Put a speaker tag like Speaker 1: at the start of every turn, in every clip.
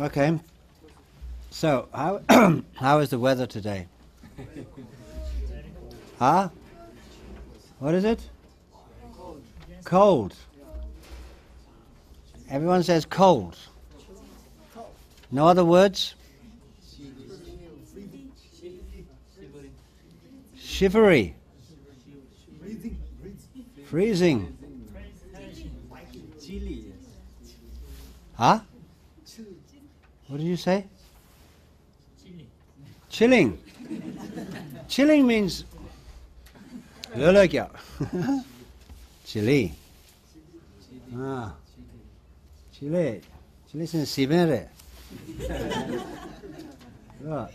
Speaker 1: Okay. So, how how is the weather today? Huh? What is it? Cold. Everyone says cold. No other words? Shivery. Freezing. Huh? What did you say? Chilling. Chilling means. Lölökya. Chili. Ah. Chile. Chile is in Sibere. Right.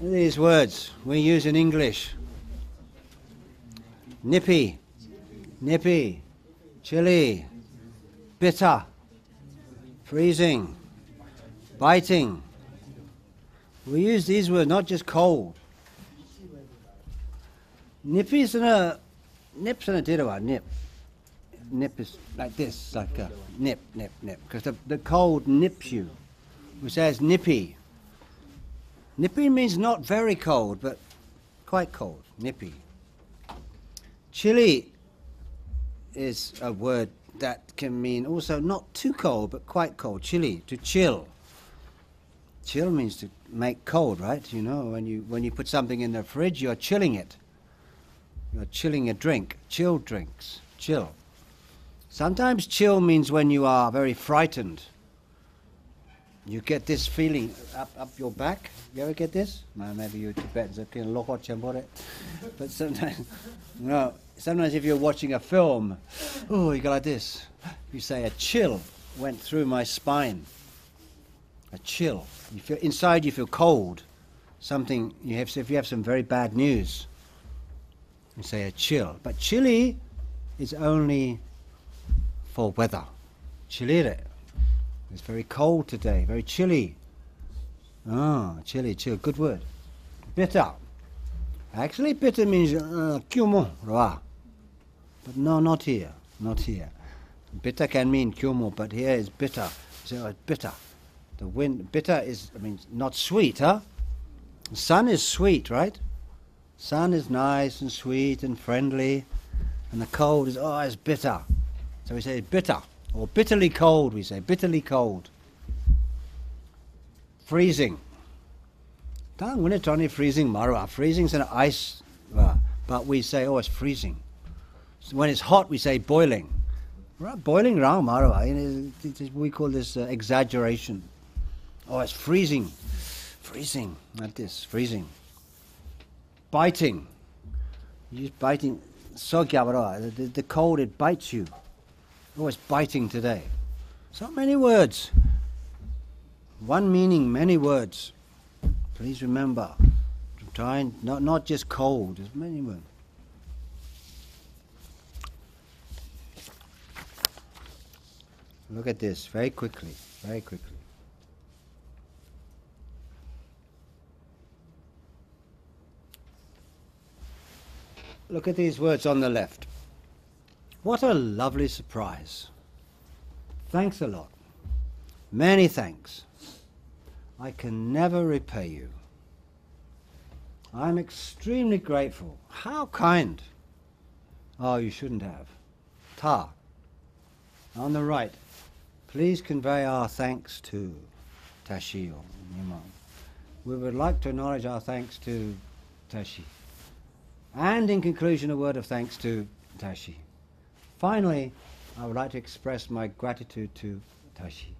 Speaker 1: These words we use in English. Nippy, nippy, chilly, bitter, freezing, biting. We use these words, not just cold. Nippy is a nips and a dirawa, nip. Nip is like this, like a nip, nip, nip. Because the, the cold nips you. We say it's nippy. Nippy means not very cold, but quite cold. Nippy. Chilly is a word that can mean also not too cold, but quite cold. Chilly, to chill. Chill means to make cold, right? You know, when you when you put something in the fridge, you're chilling it. You're chilling a drink. Chill drinks. Chill. Sometimes chill means when you are very frightened. You get this feeling up, up your back. You ever get this? Well, maybe you Tibetans are kind of But sometimes, no, sometimes if you're watching a film, oh, you go like this. You say a chill went through my spine. A chill. You feel inside. You feel cold. Something you have. If you have some very bad news, you say a chill. But chilly is only for weather. Chillire. It's very cold today, very chilly. Ah, chilly, chill, good word. Bitter. Actually, bitter means kyumo, uh, but no, not here, not here. Bitter can mean kyumo, but here is bitter. So it's bitter. The wind, bitter is, I mean, not sweet, huh? sun is sweet, right? Sun is nice and sweet and friendly, and the cold is, oh, it's bitter. So we say bitter, or bitterly cold, we say, bitterly cold. Freezing. When it's only freezing, marwa. Freezing is an ice, but we say, oh, it's freezing. So when it's hot, we say boiling. Boiling round marwa. We call this uh, exaggeration. Oh, it's freezing. Freezing, like this, freezing. Biting. You use biting. So the, the cold, it bites you. Oh, it's biting today. So many words. One meaning, many words. Please remember. Try and not, not just cold, there's many words. Look at this very quickly, very quickly. Look at these words on the left. What a lovely surprise. Thanks a lot. Many thanks. I can never repay you. I'm extremely grateful. How kind. Oh, you shouldn't have. Ta. On the right, please convey our thanks to Tashi or Nimon. We would like to acknowledge our thanks to Tashi. And in conclusion, a word of thanks to Tashi. Finally, I would like to express my gratitude to Tashi.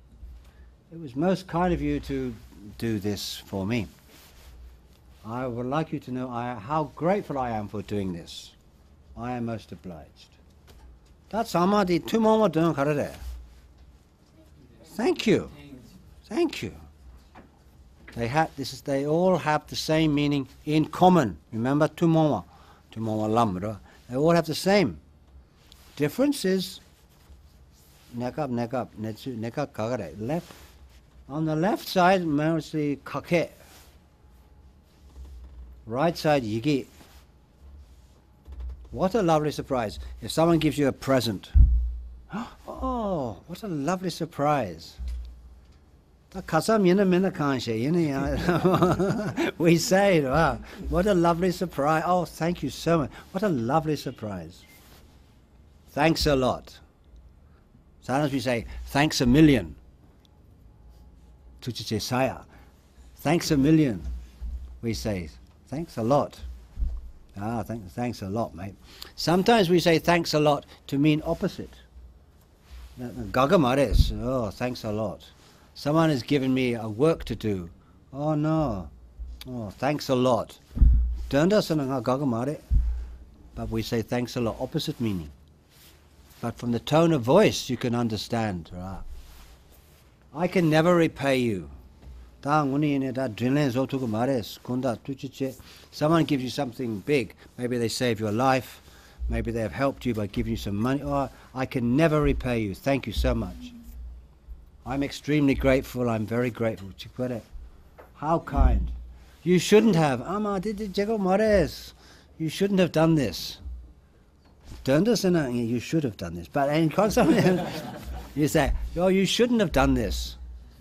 Speaker 1: It was most kind of you to do this for me. I would like you to know I, how grateful I am for doing this. I am most obliged. That's samadhi tumomo. Thank you. Thank you. They have this is they all have the same meaning in common. Remember tumomo, tumomo lamra. They all have the same. Difference is neck up, neck up, neck up, kagare. Left. On the left side, mostly kake. Right side, yigi. What a lovely surprise. If someone gives you a present, oh, what a lovely surprise. we say, wow, what a lovely surprise. Oh, thank you so much. What a lovely surprise. Thanks a lot. Sometimes we say, thanks a million. Thanks a million. We say, thanks a lot. Ah, thank, thanks a lot, mate. Sometimes we say thanks a lot to mean opposite. Gagamares. Oh, thanks a lot. Someone has given me a work to do. Oh no. Oh, thanks a lot. But we say thanks a lot, opposite meaning. But from the tone of voice, you can understand. Right? I can never repay you. Someone gives you something big. Maybe they save your life. Maybe they have helped you by giving you some money. Oh, I can never repay you. Thank you so much. I'm extremely grateful. I'm very grateful. How kind. You shouldn't have. Ama You shouldn't have done this. You should have done this. But in constantly, you say, oh, you shouldn't have done this.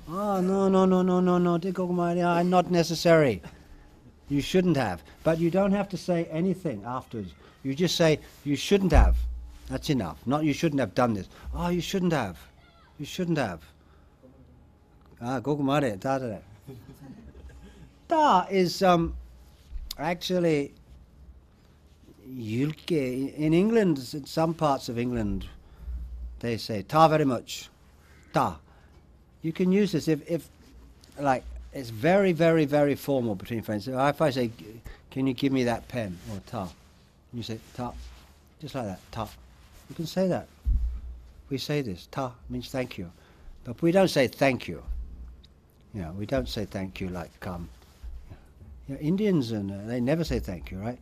Speaker 1: Oh, no, no, no, no, no, no. I'm not necessary. You shouldn't have. But you don't have to say anything afterwards. You just say, you shouldn't have. That's enough. Not you shouldn't have done this. Oh, you shouldn't have. You shouldn't have. Ah, gokumare, da da. Da is um, actually Yulke. In England, in some parts of England, they say ta very much. Ta. You can use this if, if like, it's very, very, very formal between friends. If I say, can you give me that pen? Or ta. You say ta. Just like that. Ta. You can say that. We say this. Ta means thank you. But we don't say thank you. You know, we don't say thank you like come. You know, Indians and uh, they never say thank you, right?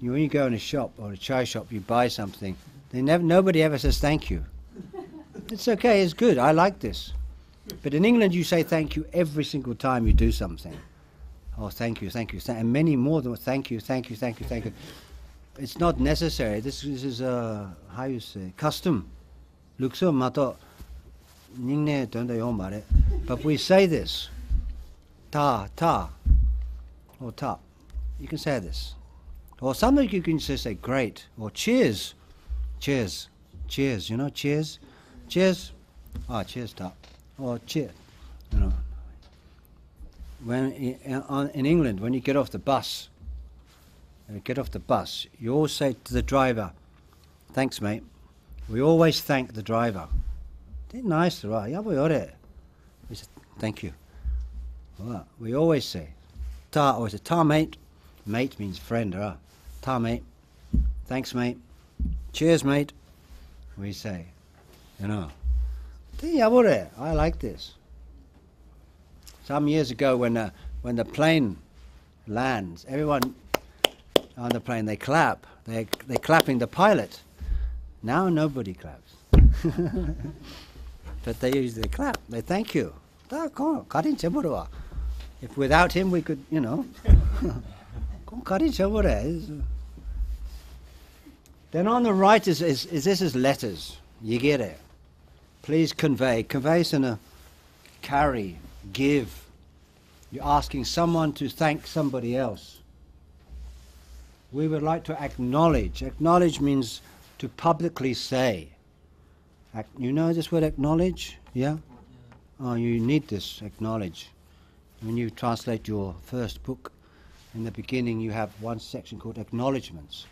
Speaker 1: You, when you go in a shop or a chai shop, you buy something. They never, nobody ever says thank you. it's okay. It's good. I like this. But in England, you say thank you every single time you do something. Oh, thank you, thank you, th- and many more than thank you, thank you, thank you, thank you. It's not necessary. This, this is a uh, how you say custom. Lukso mato But we say this. Ta ta. Or ta. You can say this. Or something you can just say great. Or cheers. Cheers. Cheers. You know, cheers. Cheers. Ah, cheers ta or cheer. You know, when in, England, when you get off the bus, you get off the bus, you always say to the driver, "Thanks, mate." We always thank the driver. They're nice, right? We are We said, "Thank you." Well, we always say, "Ta," always say, "Ta, mate." Mate means friend, right? Ta, mate. Thanks, mate. Cheers, mate. We say, you know. I like this. Some years ago, when uh, when the plane lands, everyone on the plane they clap. They they're clapping the pilot. Now nobody claps, but they usually clap. They thank you. If without him we could, you know. then on the right is, is, is this is letters. You get it please convey. Convey is in a carry, give. You're asking someone to thank somebody else. We would like to acknowledge. Acknowledge means to publicly say. You know this word acknowledge? Yeah? Oh, you need this, acknowledge. When you translate your first book, in the beginning you have one section called acknowledgements.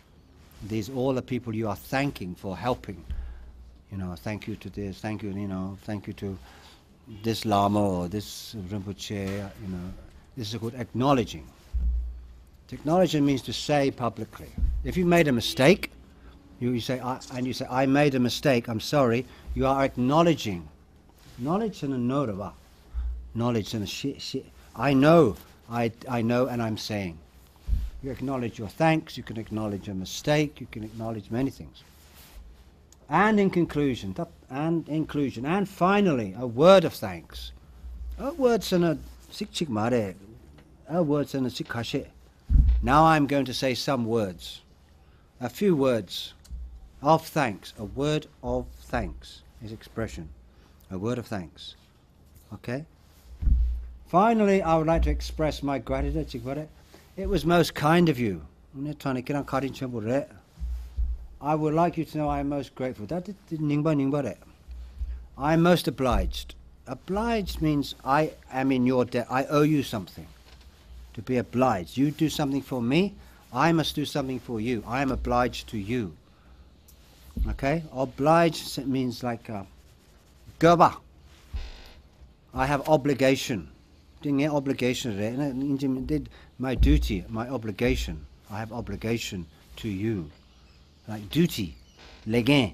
Speaker 1: These all the people you are thanking for helping you know, thank you to this, thank you, you know, thank you to this Lama or this Rinpoche, you know. This is called acknowledging. Acknowledging means to say publicly. If you made a mistake, you, you say, I, and you say, I made a mistake, I'm sorry, you are acknowledging. Knowledge and a know uh, Knowledge and a shit, shit. I know, I, I know, and I'm saying. You acknowledge your thanks, you can acknowledge a mistake, you can acknowledge many things. And in conclusion, and inclusion, and finally, a word of thanks. A words in a sikchik mare, a words in a sikashe. Now I'm going to say some words, a few words of thanks. A word of thanks is expression. A word of thanks. Okay? Finally, I would like to express my gratitude. It It was most kind of you. I would like you to know I am most grateful. I am most obliged. Obliged means I am in your debt. I owe you something. To be obliged. You do something for me, I must do something for you. I am obliged to you. Okay? Obliged means like uh, goba. I have obligation. Didn't obligation did my duty, my obligation. I have obligation to you. Like duty. Legain.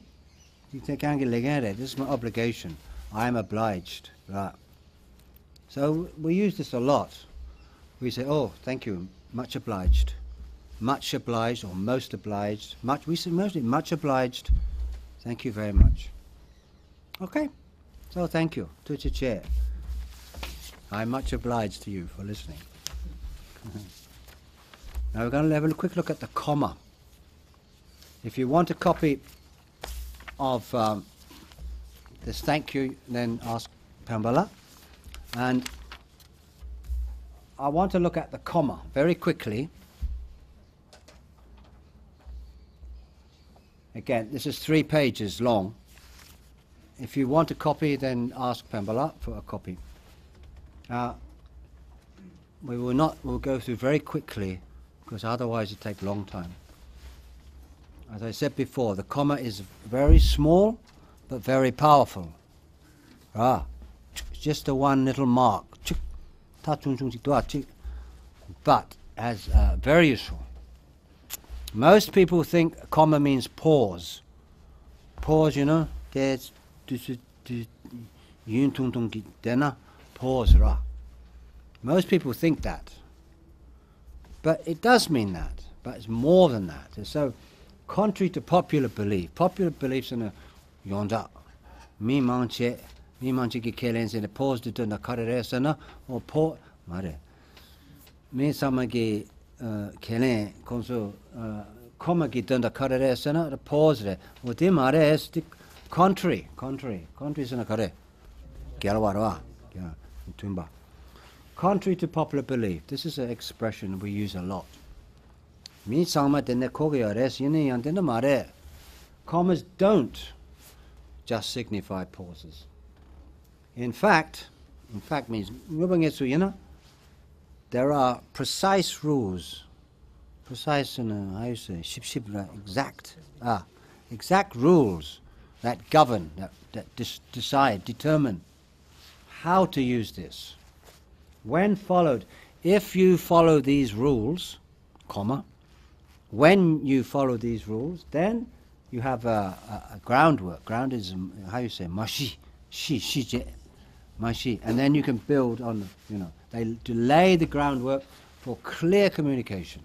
Speaker 1: This is my obligation. I am obliged. Right. So we use this a lot. We say, oh, thank you, much obliged. Much obliged or most obliged. Much, we say mostly much obliged. Thank you very much. Okay. So thank you. To chair. I'm much obliged to you for listening. now we're going to have a quick look at the comma. If you want a copy of um, this thank you, then ask Pambala. And I want to look at the comma very quickly. Again, this is three pages long. If you want a copy, then ask Pambala for a copy. Uh, we will not, we'll go through very quickly because otherwise it takes a long time. As I said before, the comma is very small but very powerful. Ah, just a one little mark. But as uh, very useful. Most people think comma means pause. Pause, you know, pause, ra. Most people think that. But it does mean that. But it's more than that. So contrary to popular belief. Popular beliefs in a yonda. Mi manche, mi manche ki kelen in a pause to do na karere sana or po mare. Mi sama ki sana the pause re. O te mare is the contrary, to popular belief, this is an expression we use a lot. Mi sangma tenne kogya res yini yan mare. Commas don't just signify pauses. In fact, in fact means there are precise rules, precise and how you say ship exact ah exact rules that govern that, that dis- decide determine how to use this. When followed, if you follow these rules, comma, when you follow these rules, then you have a, a, a groundwork. Ground is how you say mashi, shi shi mashi, and then you can build on. You know, they to lay the groundwork for clear communication.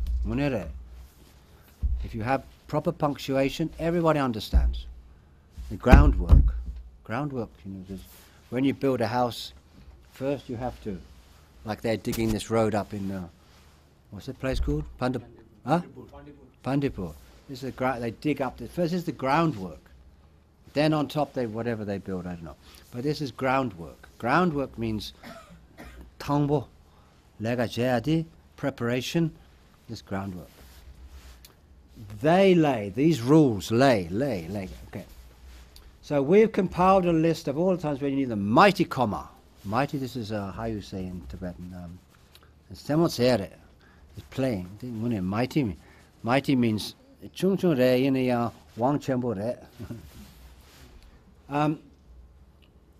Speaker 1: If you have proper punctuation, everybody understands. The groundwork, groundwork. You know, when you build a house, first you have to, like they're digging this road up in. Uh, what's that place called? Panda. Huh? Pandeypur. This is the they dig up. The, first is the groundwork. Then on top they whatever they build, I don't know. But this is groundwork. Groundwork means tangbo, lega jadi, preparation. This groundwork. They lay these rules. Lay, lay, lay. Okay. So we've compiled a list of all the times when you need the mighty comma. Mighty. This is uh, how you say in Tibetan. Um, it's playing. Mighty. Mighty means chung chung re yin ya wang re. um,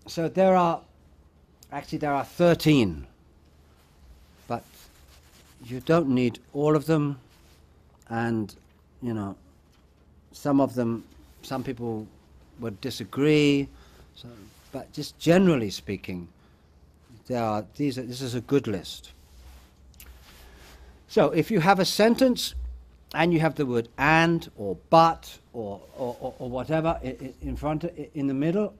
Speaker 1: so there are, actually there are 13, but you don't need all of them, and you know, some of them, some people would disagree, so, but just generally speaking, there are, these are, this is a good list. So if you have a sentence and you have the word and or but or, or, or, whatever in front in the middle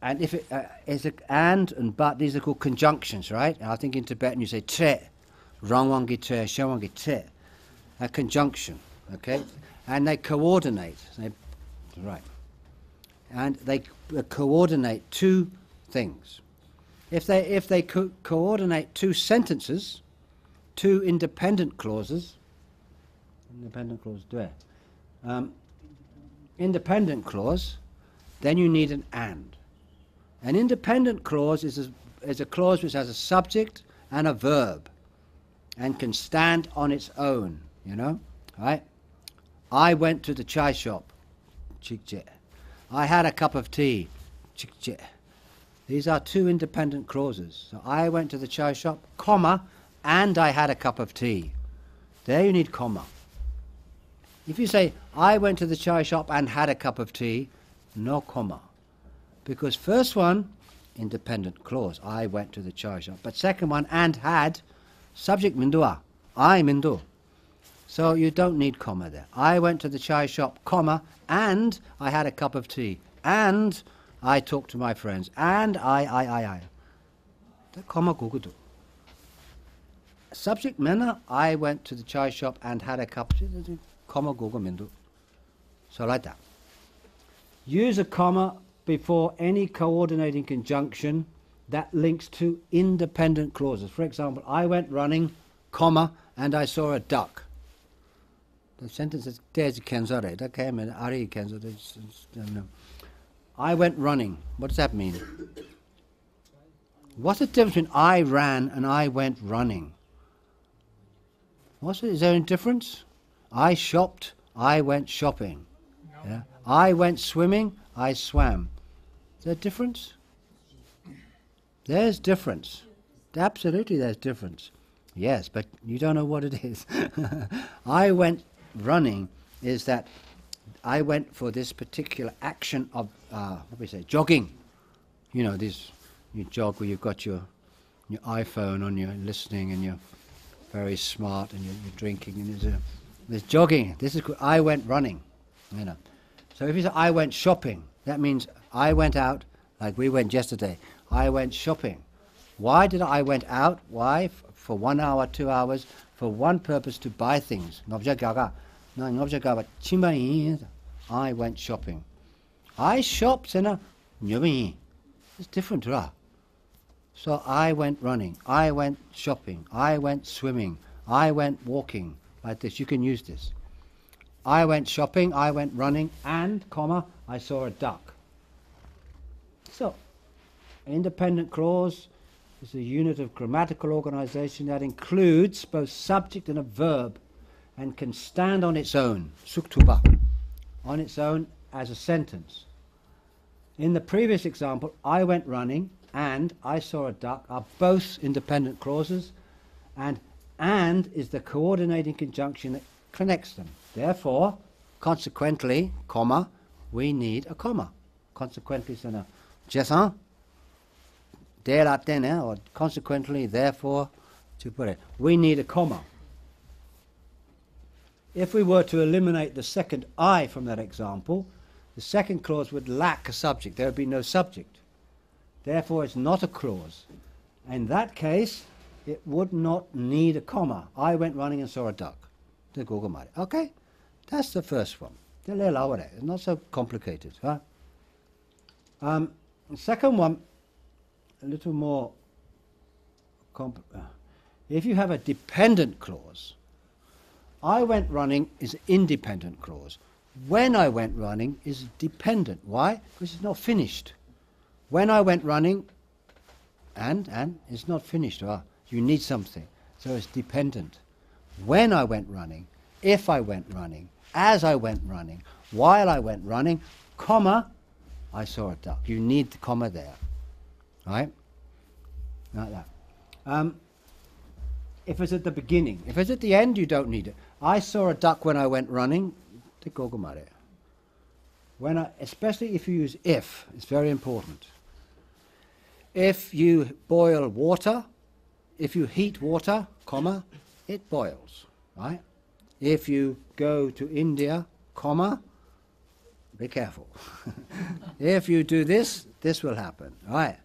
Speaker 1: and if it uh, is a and and but these are called conjunctions right and i think in tibetan you say tre rangwangi tre shawangi tre a conjunction okay and they coordinate they, right and they coordinate two things if they if they co- coordinate two sentences, two independent clauses. Independent clause, there. Um, independent clause, then you need an and. An independent clause is a, is a clause which has a subject and a verb, and can stand on its own. You know, right? I went to the chai shop. I had a cup of tea. These are two independent clauses. So I went to the chai shop, comma, and I had a cup of tea. There you need comma. If you say, I went to the chai shop and had a cup of tea, no comma. Because first one, independent clause, I went to the chai shop. But second one, and had, subject mindua, I mindu. So you don't need comma there. I went to the chai shop, comma, and I had a cup of tea. And I talked to my friends. And I, I, I, I. The comma gugudu. Subject manner, I went to the chai shop and had a cup of tea. Comma gugu So like that. Use a comma before any coordinating conjunction that links to independent clauses. For example, I went running, comma, and I saw a duck. The sentence is there's kenzare. Okay, I mean, ari kenzare. I went running. What does that mean? What's the difference between I ran and I went running? What's it? Is there any difference? I shopped. I went shopping. No. Yeah? I went swimming. I swam. Is there a difference? There's difference. Absolutely, there's difference. Yes, but you don't know what it is. I went running is that I went for this particular action of uh, what do we say jogging. You know, this you jog where you've got your your iPhone on, you're listening, and you're very smart, and you're, you're drinking, and there's, a, there's jogging. This is I went running. You know, so if you say I went shopping, that means I went out like we went yesterday. I went shopping. Why did I went out? Why? For one hour, two hours, for one purpose to buy things. I went shopping. I shopped in a It's different, right? So I went running. I went shopping. I went swimming. I went walking. Like this. You can use this. I went shopping. I went running. And, comma, I saw a duck. So, independent clause is a unit of grammatical organization that includes both subject and a verb and can stand on its own, suktuba, on its own as a sentence. In the previous example, I went running and I saw a duck are both independent clauses, and and is the coordinating conjunction that connects them. Therefore, consequently, comma, we need a comma. Consequently, a Jason, de or consequently, therefore, to put it, we need a comma. If we were to eliminate the second I from that example, the second clause would lack a subject. There would be no subject. Therefore, it's not a clause. In that case, it would not need a comma. I went running and saw a duck. The Gurgamari. Okay? That's the first one. It's not so complicated. Huh? Um, the second one, little more. Uh, if you have a dependent clause, I went running is independent clause. When I went running is dependent. Why? Because it's not finished. When I went running, and, and, it's not finished. Ah, you need something. So it's dependent. When I went running, if I went running, as I went running, while I went running, comma, I saw a duck. You need the comma there. Right? Like that. Um, if it's at the beginning. If it's at the end, you don't need it. I saw a duck when I went running. When I, especially if you use if, it's very important. If you boil water, if you heat water, comma, it boils, right? If you go to India, comma, be careful. if you do this, this will happen, right?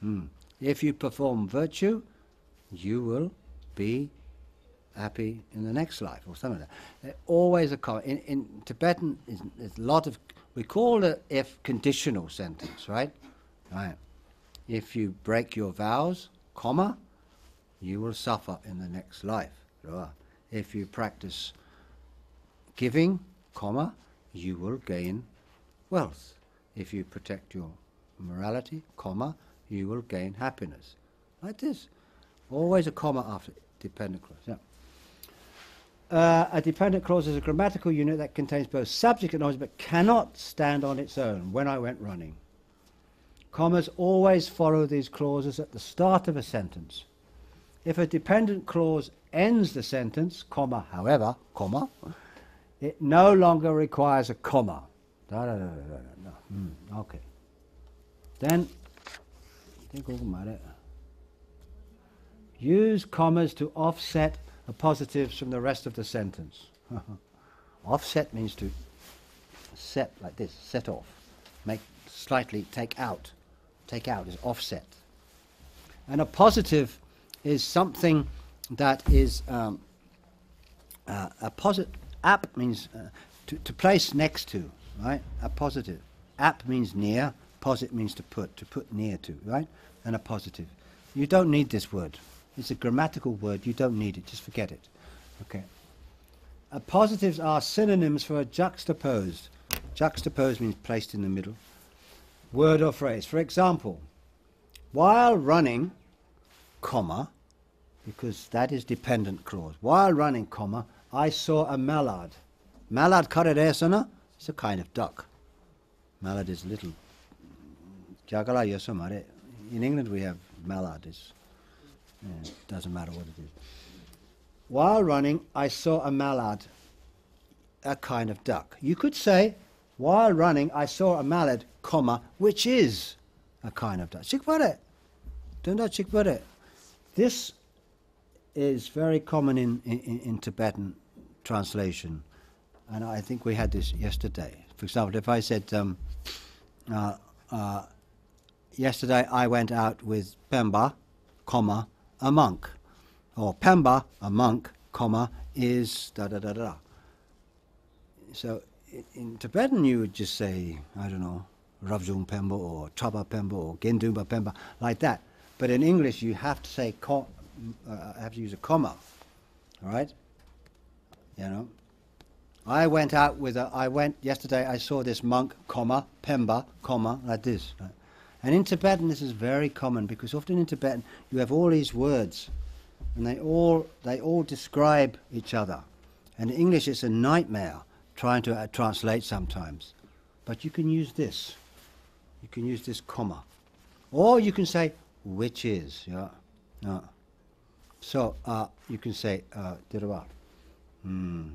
Speaker 1: Hmm. If you perform virtue, you will be happy in the next life or something like that. Always a comment. In, in Tibetan, there's a lot of, we call it if conditional sentence, right? Right. if you break your vows, comma, you will suffer in the next life. If you practice giving, comma, you will gain wealth. If you protect your morality, comma, you will gain happiness. Like this. Always a comma after dependent clause. Yeah. Uh, a dependent clause is a grammatical unit that contains both subject and object but cannot stand on its own when I went running. Commas always follow these clauses at the start of a sentence. If a dependent clause ends the sentence, comma, however, comma, it no longer requires a comma. Mm, okay. Then, use commas to offset the appositives from the rest of the sentence. offset means to set like this, set off, make slightly take out. Take out is offset. And a positive is something that is um, uh, a positive. App means uh, to, to place next to, right? A positive. App means near. Posit means to put, to put near to, right? And a positive. You don't need this word. It's a grammatical word. You don't need it. Just forget it. Okay. Uh, appositives are synonyms for a juxtaposed. Juxtaposed means placed in the middle. Word or phrase. For example, while running, comma, because that is dependent clause. While running, comma, I saw a mallard. Mallard kareresana is a kind of duck. Mallard is little. In England we have mallard. It doesn't matter what it is. While running, I saw a mallard, a kind of duck. You could say, while running, I saw a mallard, comma, which is a kind of duck. Chikpare. Chikpare. This is very common in, in, in, Tibetan translation, and I think we had this yesterday. For example, if I said, um, uh, uh, yesterday I went out with Pemba, comma, a monk, or Pemba, a monk, comma, is da da da da. So in Tibetan you would just say, I don't know, Ravjung Pemba or Traba Pemba or Gendumba Pemba, like that. But in English you have to say uh, I have to use a comma, all right? You know, I went out with a. I went yesterday. I saw this monk, comma Pemba, comma like this. Right? And in Tibetan, this is very common because often in Tibetan you have all these words, and they all they all describe each other. And in English, it's a nightmare trying to uh, translate sometimes. But you can use this. You can use this comma, or you can say which is. Yeah. yeah. So uh, you can say uh, hmm. uh hmm. milu, uh, Mm.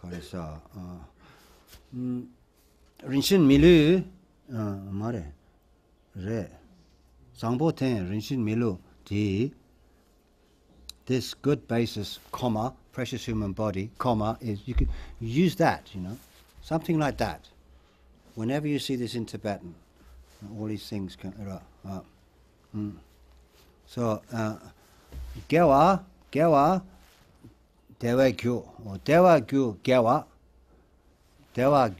Speaker 1: これさ、うん、リンシンミル、うん、生まれ。re. Sangpo ten rinshin milu di this good basis comma precious human body comma is you can use that you know something like that. Whenever you see this in tibetan all these things can uh, mm. so uh, gewa gewa dewa gyu or dewa gyu gewa dewa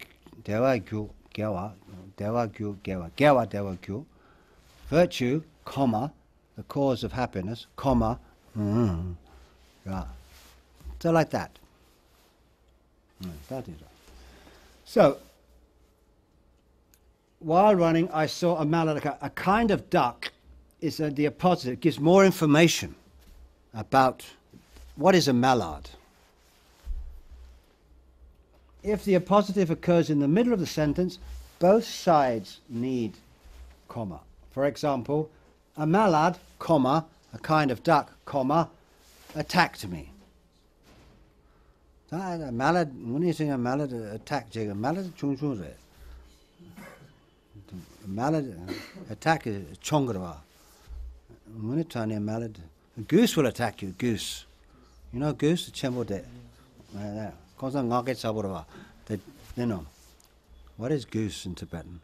Speaker 1: dewa gyu gewa dewa gyu gewa gewa dewa gyu virtue, comma, the cause of happiness, comma, mm. So like that. Mm, that is right. So, while running, I saw a mallard, a kind of duck, is uh, the opposite. It gives more information about what is a mallard. If the appositive occurs in the middle of the sentence, both sides need comma. For example, a mallard, comma, a kind of duck, comma, attacked me. A mallard, when you say a mallard attack, a mallard chung chung A mallard uh, attack is chongra. When you turn a mallard a goose will attack you, goose. You know goose? The chembo de. Kosa ngake saburwa. You know. What is goose in Tibetan?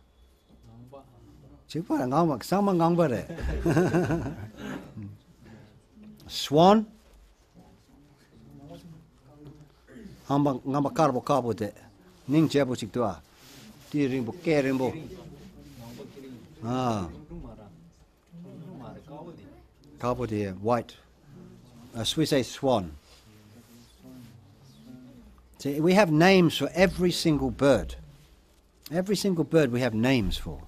Speaker 1: Chikpa ngamba, sama ngamba de. Swan? Ngamba ngamba karbo karbo de. Ning chebo chiktua. Ti ringbo, ke ringbo. Ah. Kabudi, white. Uh, so we swan. See, we have names for every single bird. Every single bird we have names for.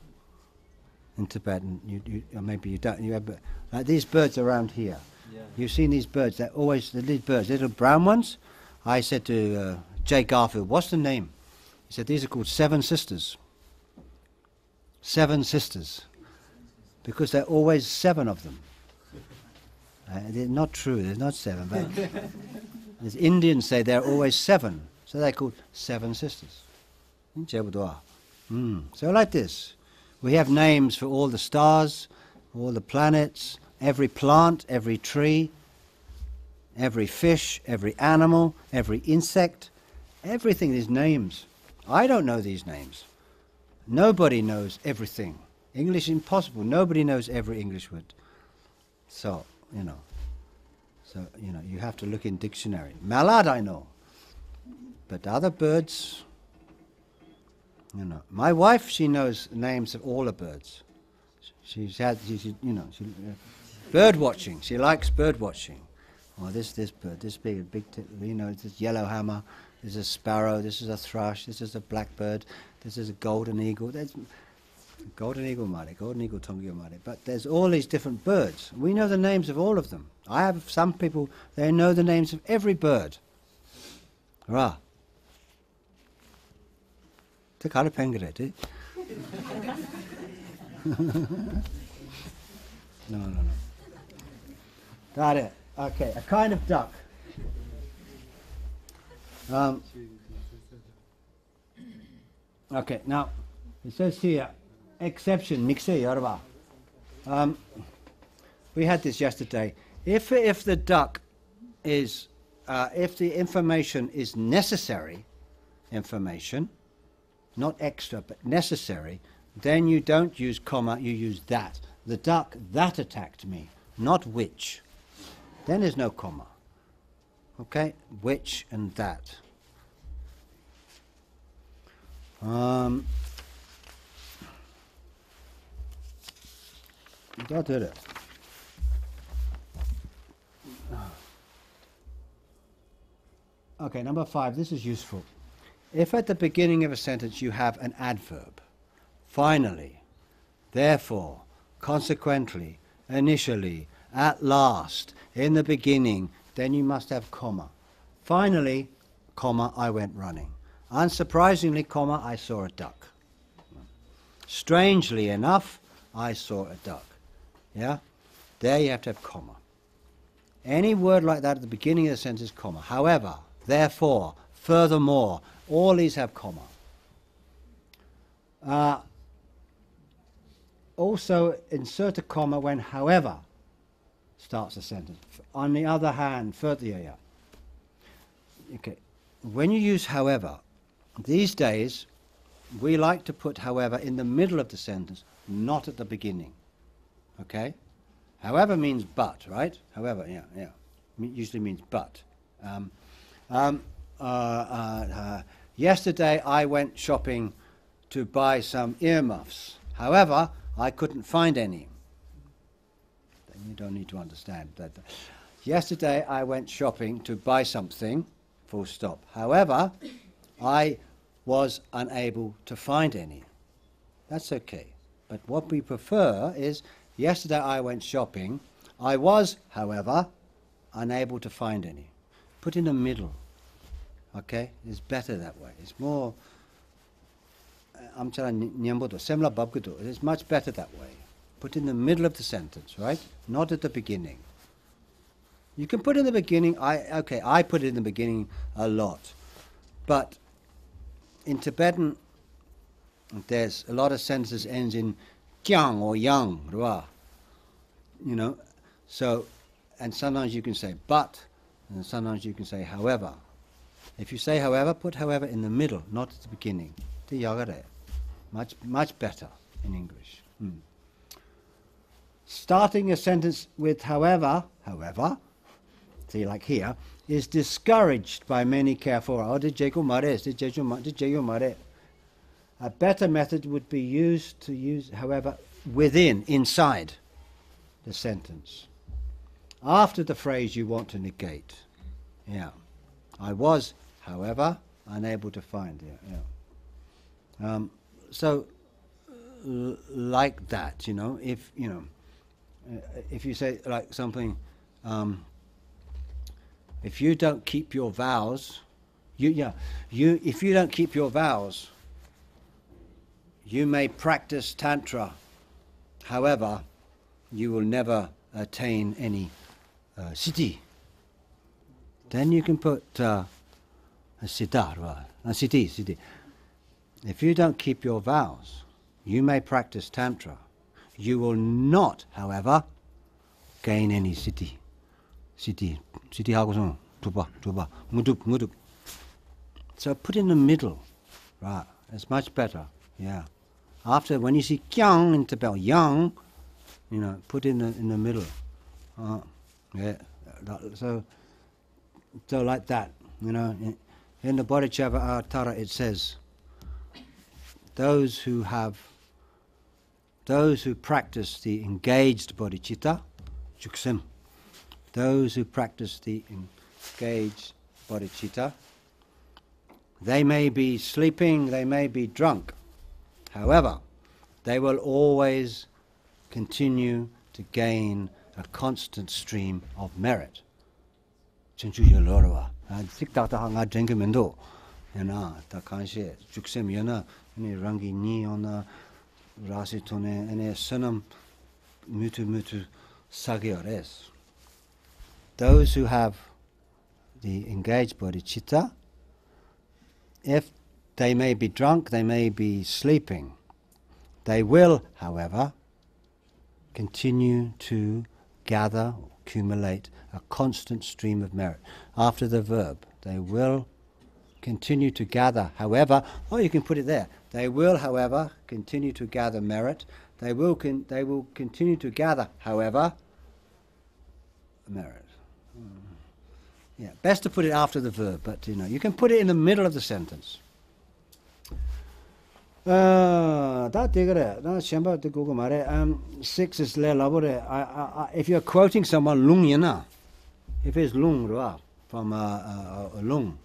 Speaker 1: In Tibetan, you, you, or maybe you don't. You have like these birds around here.
Speaker 2: Yeah.
Speaker 1: You've seen these birds. They're always the little birds, little brown ones. I said to uh, Jay Garfield, "What's the name?" He said, "These are called seven sisters." Seven sisters, because there are always seven of them. Uh, it's not true. There's not seven, but as Indians say, there are always seven, so they're called seven sisters. Mm. So like this, we have names for all the stars, all the planets, every plant, every tree, every fish, every animal, every insect, everything is names. I don't know these names. Nobody knows everything. English is impossible. Nobody knows every English word. So, you know. So, you know, you have to look in dictionary. Mallard I know. But other birds, you know. My wife, she knows names of all the birds. She's had, you know, she, uh, bird watching. She likes bird watching. Oh, this, this bird, this big, big, t- you know, this yellow hammer, this is a sparrow, this is a thrush, this is a blackbird, this is a golden eagle. There's golden eagle mare, golden eagle tongio mare. But there's all these different birds. We know the names of all of them. I have some people, they know the names of every bird. Ra. Pengere, te? No, no, no. Got it. Okay, a kind of duck. Um, okay, now it says here, exception, mixe yorba. Um, we had this yesterday. If if the duck is, uh, if the information is necessary information, not extra but necessary, then you don't use comma, you use that. The duck that attacked me, not which. Then there's no comma. Okay? Which and that. Um, that did it. Okay, number five, this is useful. If at the beginning of a sentence you have an adverb, finally, therefore, consequently, initially, at last, in the beginning, then you must have comma. Finally, comma, I went running. Unsurprisingly, comma, I saw a duck. Strangely enough, I saw a duck. Yeah? There you have to have comma. Any word like that at the beginning of the sentence comma. However, therefore, furthermore, all these have comma. Uh, also, insert a comma when however starts a sentence. On the other hand, further. Okay. When you use however, these days, we like to put however in the middle of the sentence, not at the beginning. Okay? However means but, right? However, yeah, yeah. Usually means but. Um, um, uh, uh, uh, yesterday I went shopping to buy some earmuffs. However, I couldn't find any. Then you don't need to understand that. Yesterday I went shopping to buy something, full stop. However, I was unable to find any. That's okay. But what we prefer is yesterday I went shopping. I was, however, unable to find any. Put in the middle. Okay? It's better that way. It's more. Uh, amchara nyambodo, semla babgudo. It's much better that way. Put in the middle of the sentence, right? Not at the beginning. You can put in the beginning. I okay. I put it in the beginning a lot, but in Tibetan, there's a lot of sentences ends in kyang or yang, rua. You know, so and sometimes you can say but, and sometimes you can say however. If you say however, put however in the middle, not at the beginning. Te yagare. Much much better in English. Hmm. Starting a sentence with however, however, see like here, is discouraged by many careful. Oh, Jacob Mare? A better method would be used to use, however, within, inside. the sentence. After the phrase you want to negate. Yeah. I was, however, unable to find it. Yeah. Um, so, l- like that, you know, if, you know, uh, if you say like something, um, if you don't keep your vows, you yeah, you if you don't keep your vows, you may practice tantra. However, you will never attain any uh, siddhi. Then you can put uh, a siddha, right? A siddhi, siddhi. If you don't keep your vows, you may practice tantra. You will not, however, gain any siddhi. Siddhi. Siddhi 하고서 두바, 두바, 무득, 무득. So put in the middle. Right. It's much better. Yeah. After, when you see kyang in Tibet, yang, you know, put in the, in the middle. Uh, yeah. So, so like that, you know. In, in the Bodhicharyavatara it says, those who have, those who practice the engaged bodhicitta, juksim, those who practice the engaged bodhicitta, they may be sleeping, they may be drunk. However, they will always continue to gain a constant stream of merit. Tak tak nga mendo, yana ta kanshi yana rangi nyi yana rasi yana mutu mutu. Those who have the engaged bodhicitta, if they may be drunk, they may be sleeping, they will, however, continue to gather, accumulate a constant stream of merit. After the verb, they will continue to gather, however, oh, you can put it there. They will, however, continue to gather merit. They will, con- they will continue to gather, however, merit. Mm. Yeah, best to put it after the verb, but you know, you can put it in the middle of the sentence. Uh. Um, six is le labore. If you're quoting someone lung yana, if it's lung rua from a, a, a lung,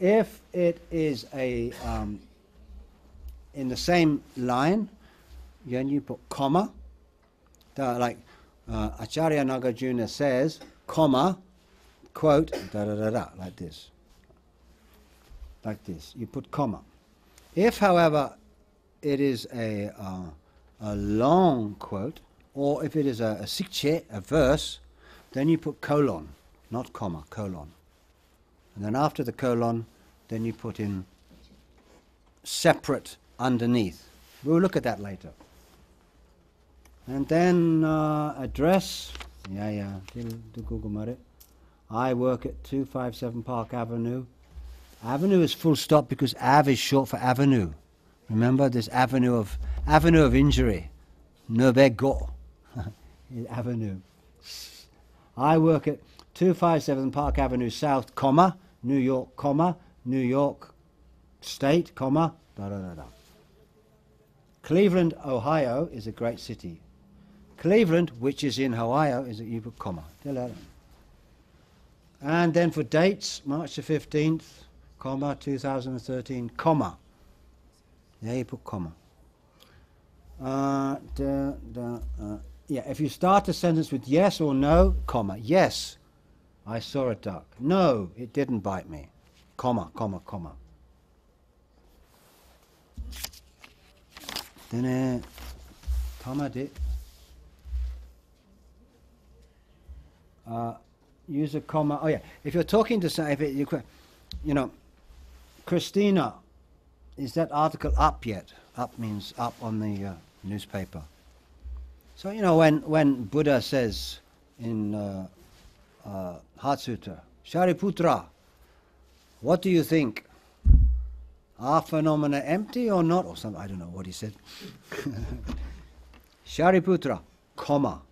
Speaker 1: if it is a um, in the same line, then you put comma. The, like uh, Acharya Nagarjuna says, comma, quote, da da da da, like this. Like this. You put comma. If, however, it is a, uh, a long quote, or if it is a, a sikche, a verse, then you put colon, not comma, colon. And then after the colon, then you put in separate underneath. We'll look at that later. And then uh, address, yeah, yeah, do Google Mare. I work at 257 Park Avenue. Avenue is full stop because Av is short for avenue. Remember this avenue of avenue of injury. Nobego. avenue. I work at 257 Park Avenue South, comma, New York, comma, New York State, comma, da da da da. Cleveland, Ohio is a great city. Cleveland, which is in Ohio, is a you put comma. And then for dates, March the 15th, comma, 2013, comma. There you put comma. Uh, da, da, uh, yeah, if you start a sentence with yes or no, comma, yes, I saw a duck. No, it didn't bite me. Comma, comma, comma. Then, comma, did. Uh, use a comma. Oh yeah, if you're talking to say, if it, you, you know, Christina, is that article up yet? Up means up on the uh, newspaper. So you know when when Buddha says in uh, uh, Shariputra, what do you think? Are phenomena empty or not? Or something, I don't know what he said. Shariputra, comma.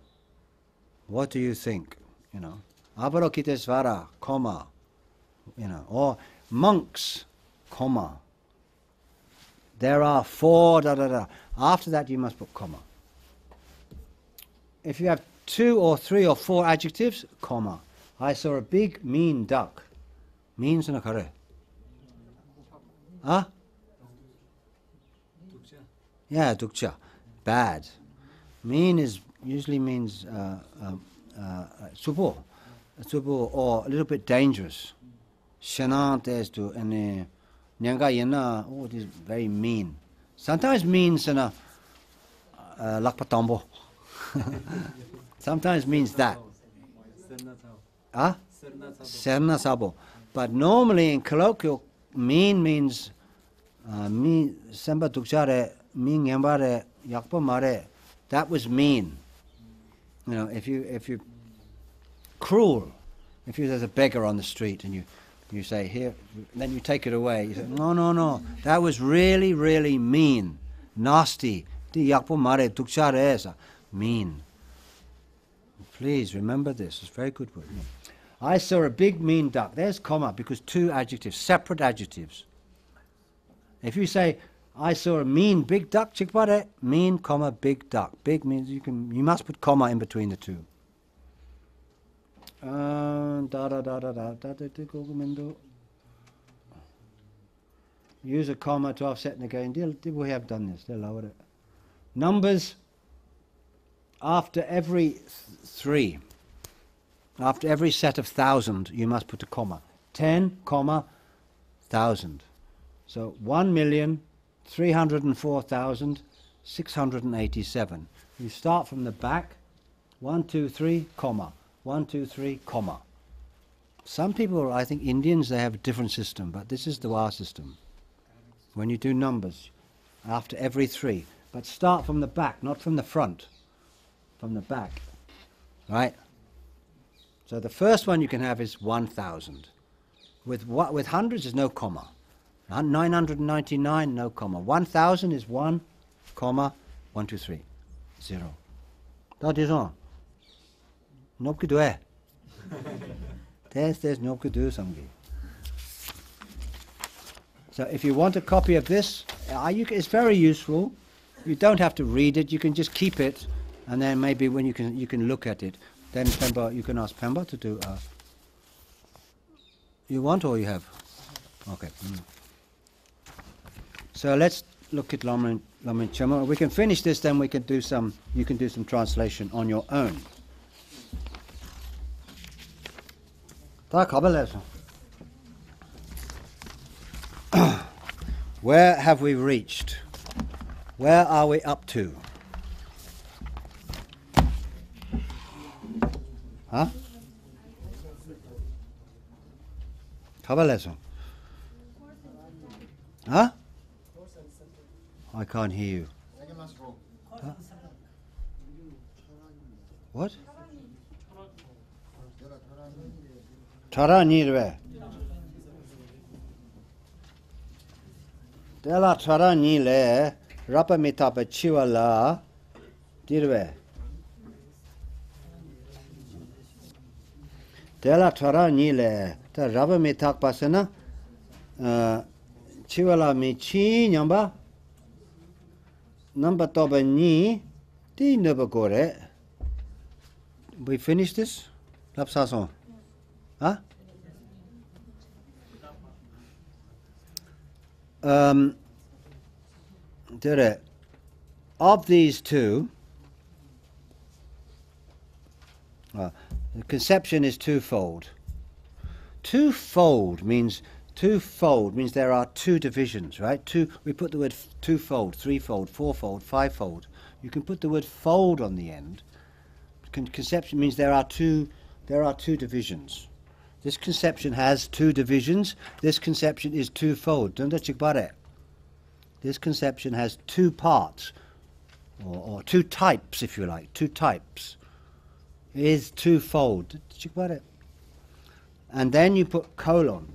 Speaker 1: What do you think? You know, Avalokitesvara, comma. You know, or monks, comma. There are four, da da da. After that, you must put comma. If you have two or three or four adjectives, comma. I saw a big mean duck. Means a kare. Huh? Yeah, dukcha. Bad. Mean is usually means uh, uh, subo, or a little bit dangerous. Shanant is to and nyanga yena. Oh, it is very mean. Sometimes means in a uh, lakpatambo. Sometimes means that. Huh? Serna sabo. But normally in colloquial, mean means uh, mean semba tukchare mean yambare yakpa mare. That was mean. You know, if you if you cruel, if you there's a beggar on the street and you you say here, then you take it away. You say no no no, that was really really mean, nasty. Di yakpa mare tukchare esa mean. Please remember this. It's very good word. I saw a big mean duck. There's comma because two adjectives, separate adjectives. If you say, I saw a mean big duck, chikpare, mean comma big duck. Big means you can you must put comma in between the two. Uh, da da da da da da da Use a comma to offset again. Did we have done this? They'll lower it. Numbers after every th- three, after every set of thousand, you must put a comma. Ten, comma, thousand. So one million three hundred and four thousand six hundred and eighty-seven. You start from the back. One, two, three, comma. One, two, three, comma. Some people, I think Indians, they have a different system, but this is the WA system. When you do numbers, after every three, but start from the back, not from the front from the back. Right? So the first one you can have is 1,000. With, what, with hundreds is no comma. 999, no comma. 1,000 is 1, comma, 1, 2, 3, 0. That is all. No que do é. There's, there's no que do. So if you want a copy of this, uh, you, it's very useful. You don't have to read it, you can just keep it and then maybe when you can you can look at it, then Pemba you can ask Pemba to do. Uh, you want or you have? Okay. Mm. So let's look at Lamrim Chenmo. We can finish this, then we can do some. You can do some translation on your own. Where have we reached? Where are we up to? Huh? Cover lesson. Huh? I can't hear you. Huh? What? Taranirve. Dela taranile rapa mitapa chiwala dirve. Tēlā tārā nī lē, tā rāba mē tāk pāsa nā, chiwala mē chī nyāmbā, nāmbā tōba nī, tī nāba kōre. We finish this? Lap sāsō. Huh? Um, tere, of these two, uh, the conception is twofold. Twofold means twofold means there are two divisions, right? Two. We put the word twofold, threefold, fourfold, fivefold. You can put the word fold on the end. Con- conception means there are two. There are two divisions. This conception has two divisions. This conception is twofold. But this conception has two parts, or, or two types, if you like, two types is twofold. Did you get it? And then you put colon,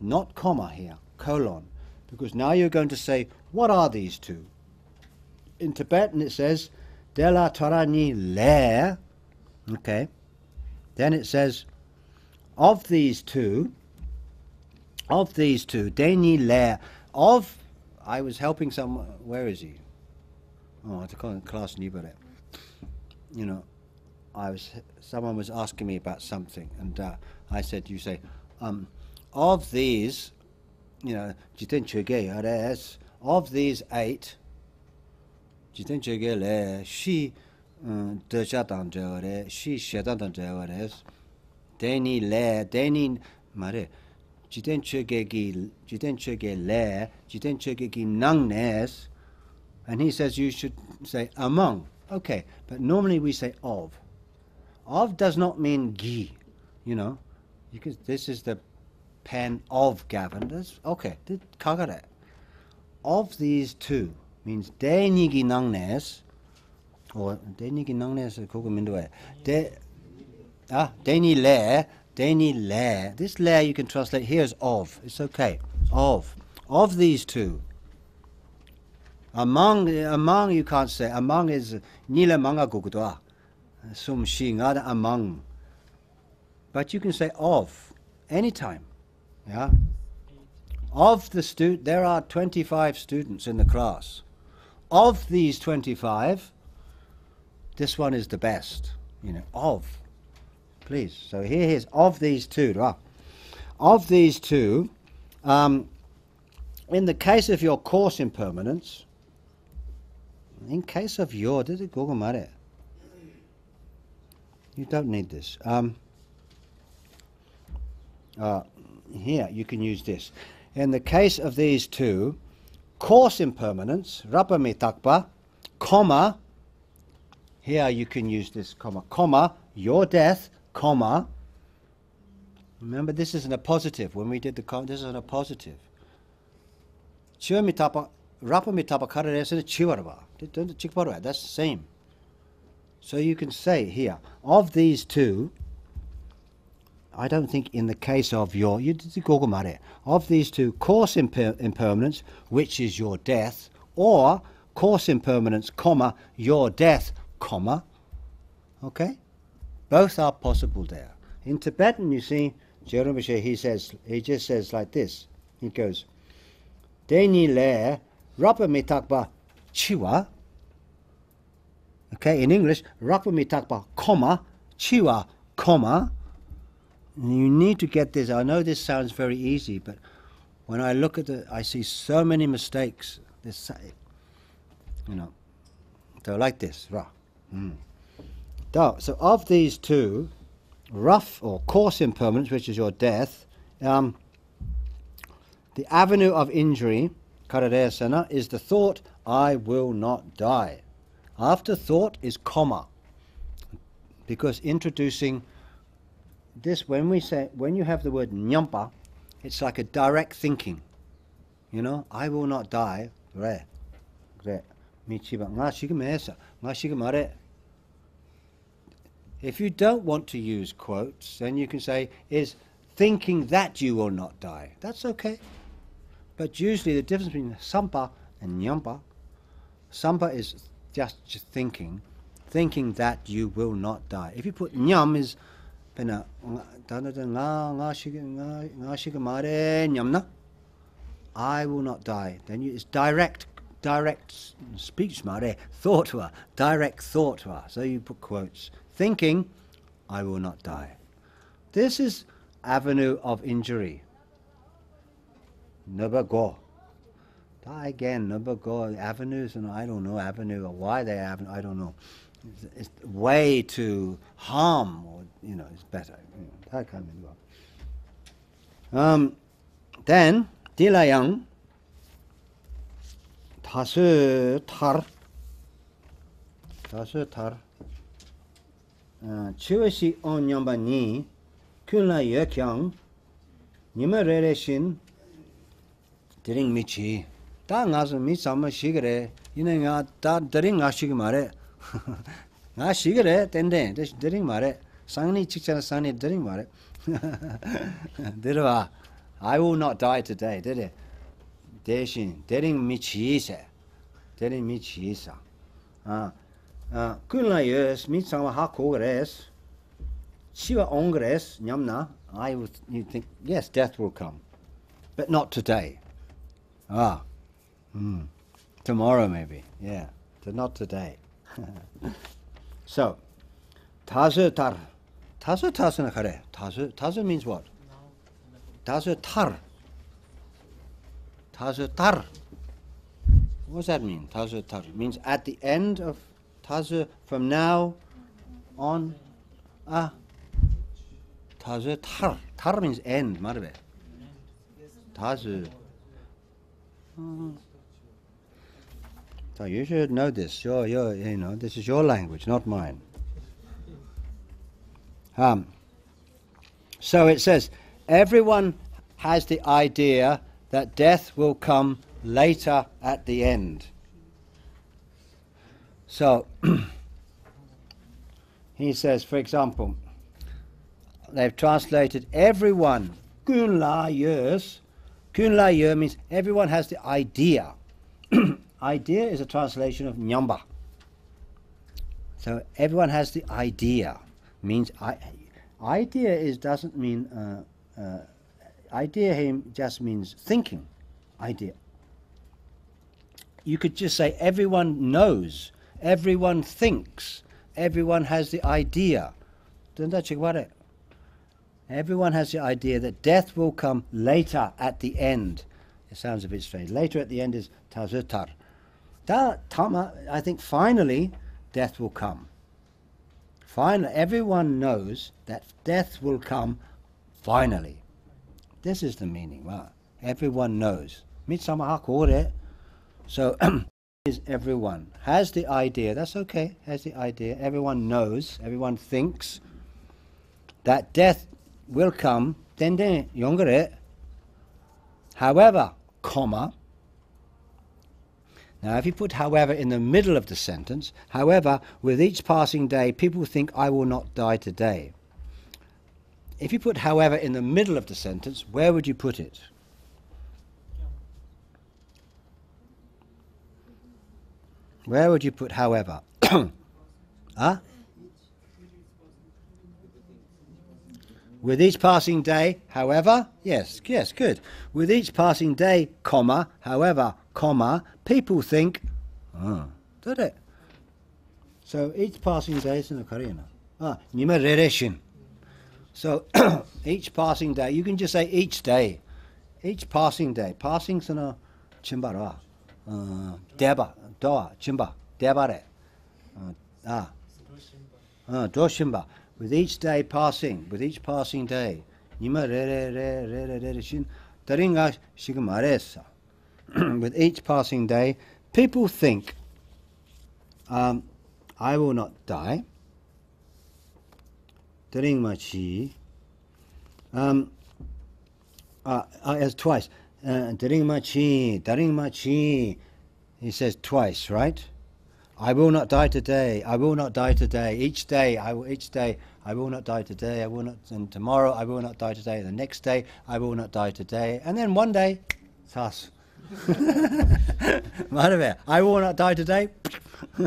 Speaker 1: not comma here, colon, because now you're going to say, what are these two? In Tibetan it says, de la Tarani le, okay. Then it says, of these two, of these two, deni le, of, I was helping some, where is he? Oh, I have to call him class Nibare. you know, I was someone was asking me about something, and uh, I said, "You say, um, of these, you know, jitenchege of these eight, jitenchege le she deja danjere, she danjere, deni le deni mare." jitenchege gi jitenchege le jitenchege gi nangnes and he says you should say among. Okay but normally we say of of does not mean gi, you know. Because this is the pen of Gavin. That's okay. Kagare. Of these two means denigi nangnes or denigi nangnes kogo mindoe. De ah deni le deni le. This le you can translate here as of. It's okay. Of of these two. Among among you can't say among is nila manga gugudwa sum shingada among. But you can say of anytime. Yeah. Of the stu there are 25 students in the class. Of these 25, this one is the best. You know, of. Please. So here is of these two. Of these two, um, in the case of your course impermanence, in case of your, did it go? You don't need this. Um, uh, here, you can use this. In the case of these two, course impermanence, rapa mitakpa, comma, here you can use this comma, comma, your death, comma. Remember, this is an appositive. When we did the comma, this is an appositive. Chiwa mitapa, rapa mitapa karare chiwaraba. That's the same. So you can say here, of these two, I don't think in the case of your, you did the of these two, course imper- impermanence, which is your death, or course impermanence, comma, your death, comma, okay? Both are possible there. In Tibetan, you see, Jeremiah, he says, he just says like this. He goes, Deni le, rapa mitakba chiwa, Okay, in English, Rakvami talk about comma, chiwa, comma. you need to get this. I know this sounds very easy, but when I look at it, I see so many mistakes. This, you know, so like this, ra. Mm. So of these two, rough or coarse impermanence, which is your death, um, the avenue of injury, karadesana, is the thought, I will not die. After thought is comma. Because introducing this, when we say, when you have the word nyampa, it's like a direct thinking. You know, I will not die. If you don't want to use quotes, then you can say, is thinking that you will not die. That's okay. But usually the difference between sampa and nyampa, sampa is just, just thinking, thinking that you will not die. If you put nyam is pena uh, I will not die. Then you, it's direct, direct speech mare thought to direct thought to So you put quotes, thinking, I will not die. This is avenue of injury. Never go again, number of avenues, and I don't know avenue or why they have, I don't know. It's, it's way to harm, or you know, it's better. You know, that kind of involved. Um, then Dilayang Tasu Tar Tasu Tar uh, Chiwashi on Nyamba Ni Kunla Yekyang Nima Rereshin Diring Michi 균라 역형 니마레레신 드링 미치 다 ngaso mi sama shigare ine nga ta daring nga shig mare nga shigare tende de daring mare sangni chikchana sangni daring mare derwa i will not die today did it deshin daring mi chi se daring mi chi sa ah ah kunla yes mi sama ha ko gres chiwa ongres nyamna i would you think yes death will come but not today ah Mm. Tomorrow, maybe. Yeah. Not today. so, tazu tar. Tazu tasuna kare. Tazu, tazu means what? Tazu tar. Tazu tar. What does that mean? Tazu tar. means at the end of tazu, from now on. Ah. Tazu tar. Tar means end, marve. Tazu. Mm. So you should know this. Your, your, you know, this is your language, not mine. Um, so it says, everyone has the idea that death will come later at the end. So he says, for example, they've translated everyone, kun la years. Kun la year means everyone has the idea. Idea is a translation of nyamba. So everyone has the idea. Means I, idea is doesn't mean uh, uh, idea here just means thinking. Idea. You could just say everyone knows, everyone thinks, everyone has the idea. Everyone has the idea that death will come later at the end. It sounds a bit strange. Later at the end is tazutar. Tama, I think finally death will come. Finally, everyone knows that death will come finally. This is the meaning. Wow. Everyone knows. So is everyone has the idea. That's okay. Has the idea. Everyone knows. Everyone thinks that death will come. Then then. However, comma now, if you put however in the middle of the sentence, however, with each passing day, people think I will not die today. If you put however in the middle of the sentence, where would you put it? Where would you put however? huh? With each passing day, however, yes, yes, good. With each passing day, comma, however, comma, people think, oh, did it? So each passing day is in a Korean. Ah, nima rereshin. So each passing day, you can just say each day. Each passing day. Passing sana chimbara. Uh, deba, doa, chimba, debare. Uh, ah. Uh, doshimba. With each day passing, with each passing day. Nima re re re re re re shin. Daringa shigum aresa. with each passing day, people think, um, I will not die. Daring machi. Um, uh, uh, as twice. Daring machi, daring machi. He says twice, right? I will not die today. I will not die today. Each day, I will, each day, I will not die today. I will not. And tomorrow, I will not die today. The next day, I will not die today. And then one day, thus. Might have it. I will not die today.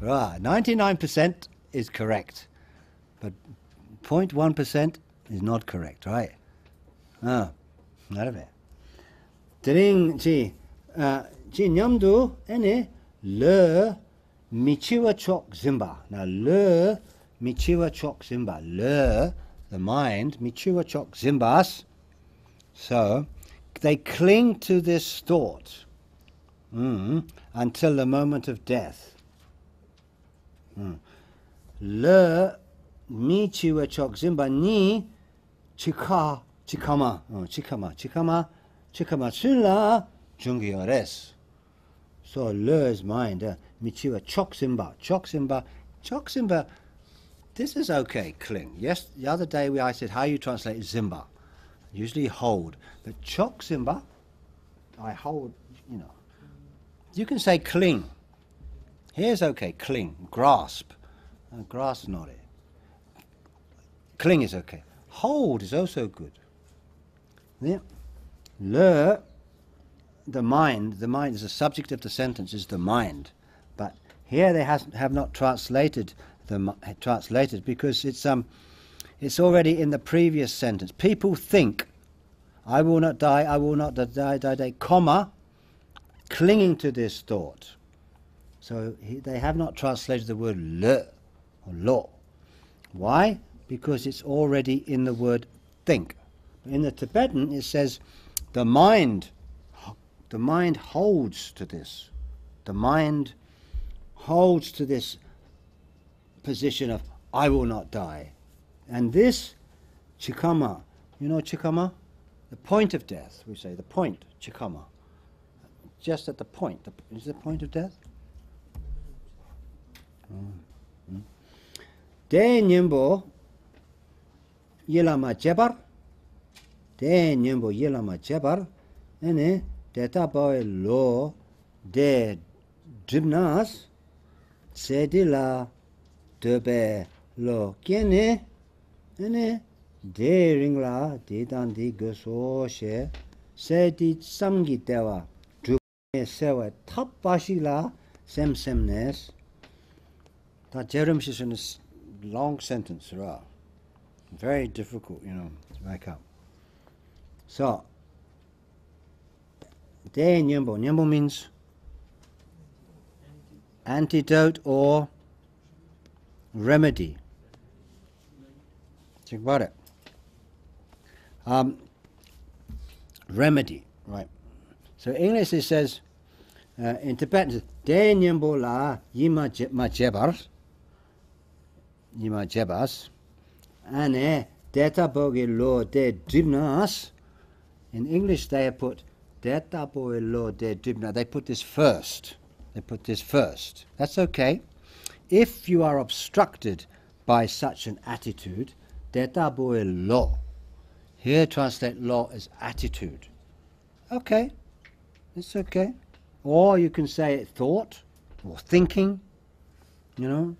Speaker 1: right, 99% is correct, but 0.1% is not correct, right? Ah, not of it. Tering chi, uh, chi nyamdu ene le michiwa chok zimba. Now le michiwa chok zimba. Le, the mind, michiwa chok zimbas. So they cling to this thought mm, until the moment of death. Mm. Le mi chiwa chok zimba ni chika chikama oh, chikama chikama chikama chula jungiores. So le is mind. Uh, michiwa chok zimba chok zimba chok zimba. This is okay. Cling. Yes. The other day we I said how you translate zimba usually hold. But chok simba, I hold, you know. You can say cling. Here's okay, cling, grasp. Uh, grasp not it. Cling is okay. Hold is also good. Yeah. Le, the mind, the mind is the subject of the sentence, is the mind. But here they has, have not translated the translated because it's um it's already in the previous sentence. People think, I will not die, I will not die, die, die, comma, clinging to this thought. So he, they have not translated the word le or lo. Why? Because it's already in the word think. In the Tibetan, it says the mind, the mind holds to this. The mind holds to this position of I will not die. And this chikama, you know chikama? The point of death, we say, the point, chikama. Just at the point. The, is the point of death? Mm, mm. De nyembo yelama jebar. De nyembo yelama jebar. Ene deta boy lo de dribnas sedila debe lo kene ene de ringla de dan di goso she sedi samgi tewa drupe sewa tapashila sem semnes that Jerem is in a s- long sentence, right? Very difficult, you know, to make up. So, de nyembo. Nyembo means antidote or remedy. Think about it. Um, remedy, right? So English it says, uh, in Tibetan, la yima je- ma jebar, yima jebas, ane deta boge lo de dribnas. In English they have put deta boge lo de dribna. They put this first. They put this first. That's okay. If you are obstructed by such an attitude, deta boge lo. Here translate lo as attitude. Okay. It's okay. Or you can say thought or thinking. You know,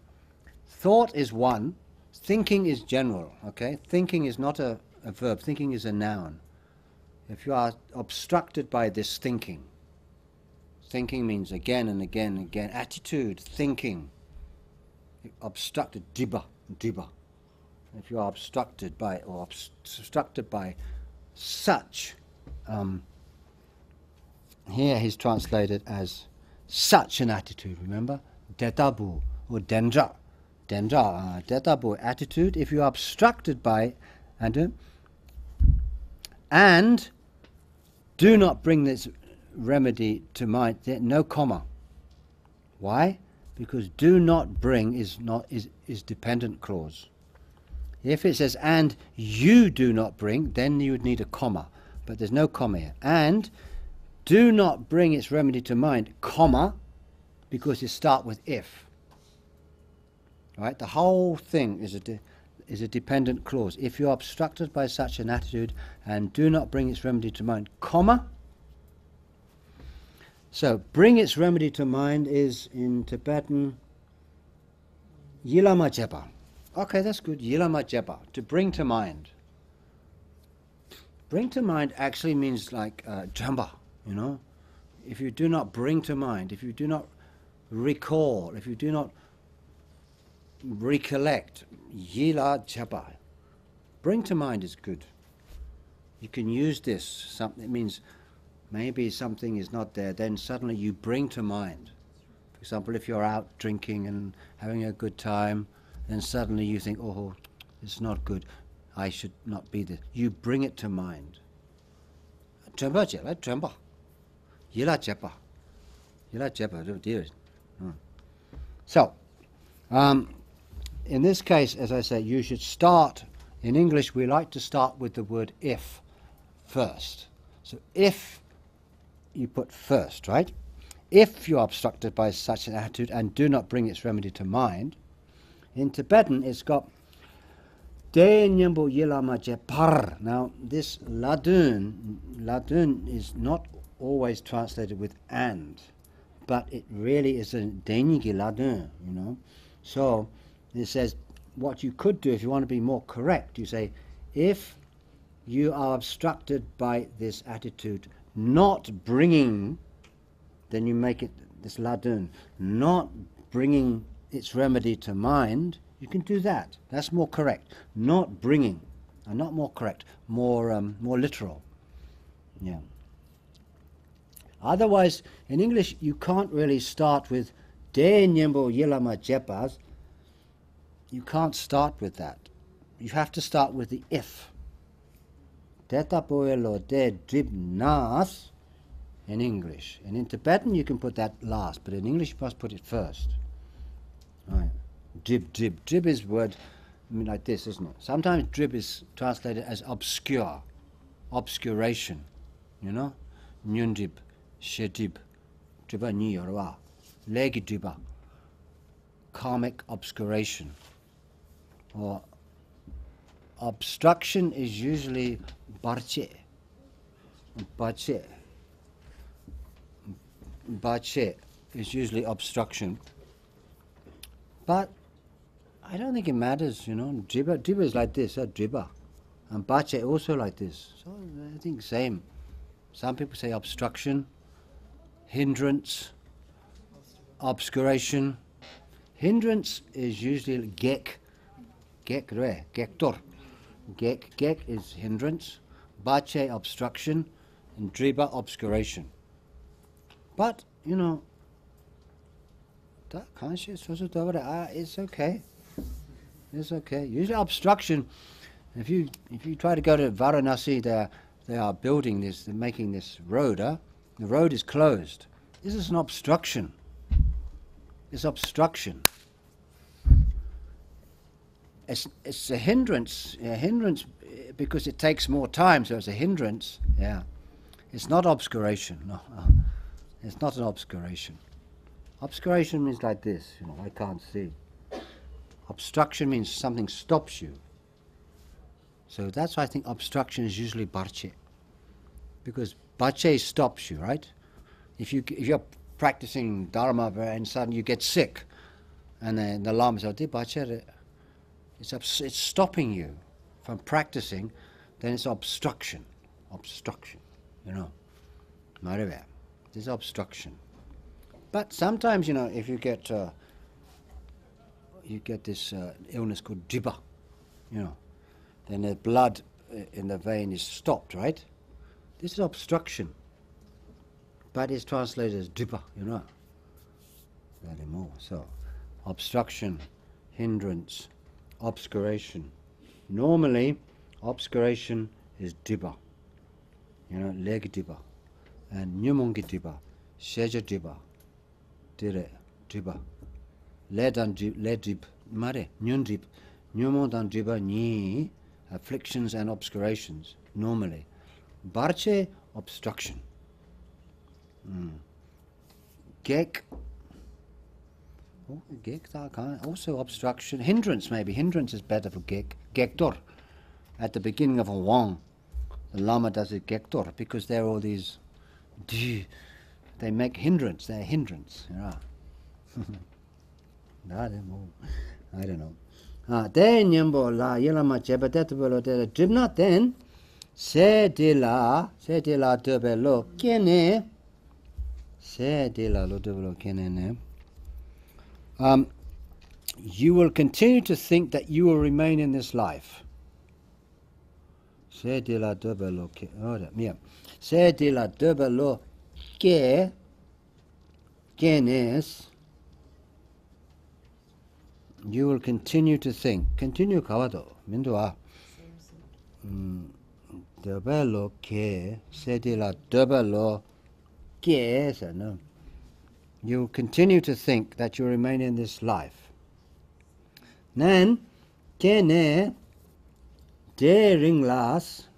Speaker 1: thought is one, thinking is general. Okay, thinking is not a, a verb. Thinking is a noun. If you are obstructed by this thinking, thinking means again and again and again. Attitude, thinking, obstructed, diba, diba. If you are obstructed by or obstructed by such, um, here he's translated as such an attitude. Remember, detabu or dendra, dendra, uh, detabu attitude. If you are obstructed by and uh, and do not bring this remedy to mind. there- No comma. Why? Because do not bring is not is, is dependent clause. If it says and you do not bring, then you would need a comma. But there's no comma here. And do not bring its remedy to mind, comma, because you start with if. Right? The whole thing is a is a dependent clause. If you're obstructed by such an attitude and do not bring its remedy to mind, comma. So bring its remedy to mind is in Tibetan Yilama Jepa. Okay, that's good. Yilama Jepa, to bring to mind. Bring to mind actually means like uh, jamba, you know. If you do not bring to mind, if you do not recall, if you do not recollect, yila japa, bring to mind is good. You can use this. Something it means maybe something is not there. Then suddenly you bring to mind. For example, if you're out drinking and having a good time, then suddenly you think, oh, it's not good. I should not be there. You bring it to mind. So, um, in this case, as I say, you should start. In English, we like to start with the word if first. So, if you put first, right? If you are obstructed by such an attitude and do not bring its remedy to mind, in Tibetan it's got De nyambo yilama je par. Now, this ladun, ladun is not always translated with and, but it really is a denigi ladun, you know. So, it says what you could do if you want to be more correct, you say, if you are obstructed by this attitude, not bringing, then you make it this ladun, not bringing its remedy to mind, you can do that. That's more correct. Not bringing, and not more correct, more um, more literal. Yeah. Otherwise, in English, you can't really start with De nyembo yilama jepas. You can't start with that. You have to start with the if. De in English. And in Tibetan you can put that last, but in English you must put it first. Right. Drib, drib. Drib is word I mean, like this, isn't it? Sometimes drib is translated as obscure, obscuration, you know? Nyundib, shedib, driba ni yorwa, legi karmic obscuration. Or obstruction is usually barche, barche. Barche is usually obstruction. But I don't think it matters, you know. Driba, driba is like this, uh, driba. And bache also like this. So I think same. Some people say obstruction, hindrance, obscuration. Hindrance is usually gek, gek re, gektor. Gek, gek is hindrance, bache obstruction, and driba obscuration. But, you know, that conscious, it's okay. It's okay. Usually obstruction. If you if you try to go to Varanasi, they are, they are building this, they're making this road. Huh? The road is closed. This is an obstruction. It's obstruction. It's it's a hindrance. A hindrance because it takes more time, so it's a hindrance. Yeah, it's not obscuration. No. it's not an obscuration. Obscuration means like this. You know, I can't see. Obstruction means something stops you. So that's why I think obstruction is usually barche. Because barche stops you, right? If, you, if you're practicing Dharma and suddenly you get sick, and then the Lama says, uh, it's, it's stopping you from practicing, then it's obstruction. Obstruction, you know. This is obstruction. But sometimes, you know, if you get uh, you get this uh, illness called driba, you know. Then the blood uh, in the vein is stopped, right? This is obstruction. But it's translated as driba, you know. Very more. So, obstruction, hindrance, obscuration. Normally, obscuration is driba, you know, leg driba, and nyumungi driba, sheja driba, dire driba le dan le drip mare nyun drip. Nyumo dan driba ni afflictions and obscurations normally. Barche obstruction. Mm. gek. Oh, gek also obstruction. Hindrance maybe. Hindrance is better for gek. Gektor. At the beginning of a wang the lama does it gektor because there are all these they make hindrance they're hindrance yeah I don't know. Ah, te nyambo la yela ma cheba te tu belo te dribna ten se de la se de la te belo kene se de la lo te belo kene ne. Um, you will continue to think that you will remain in this life. Se de la te belo ke ora mia. Se de la 깨 깨네스 you will continue to think continue 가와도. 민도아. 음 더벨로 깨 세디라 더벨로 깨서는. You will continue to think that you remain in this life. then 깨네 daring glass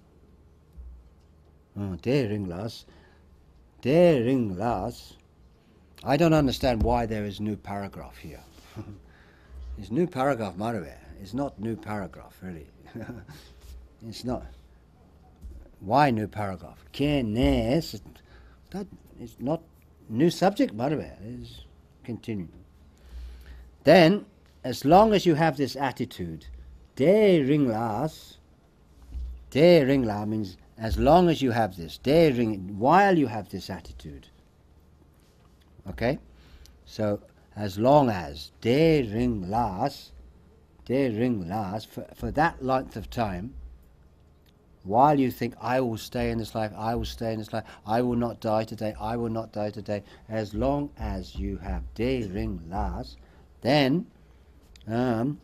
Speaker 1: 어 daring glass De ringlas. I don't understand why there is new paragraph here. It's new paragraph, Marawe. It's not new paragraph, really. it's not. Why new paragraph? Kenes. That is not new subject, Marawe. It's continuing. Then, as long as you have this attitude, de ringlas, de ringla means as long as you have this, de ring, while you have this attitude. Okay? So, as long as day ring lasts, day ring lasts, for, for that length of time, while you think, I will stay in this life, I will stay in this life, I will not die today, I will not die today, as long as you have de ring las, then, um,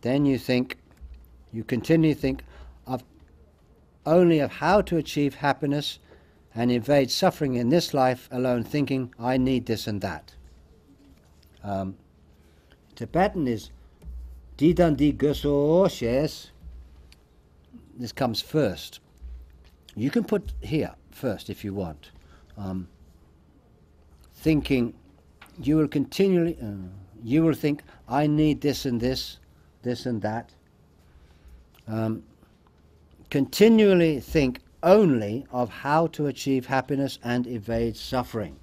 Speaker 1: then you think, you continue to think only of how to achieve happiness and evade suffering in this life alone, thinking, I need this and that. Um, Tibetan is Didan di Goso Shes this comes first. You can put here first if you want. Um, thinking, you will continually, uh, you will think, I need this and this, this and that. Um, continually think only of how to achieve happiness and evade suffering.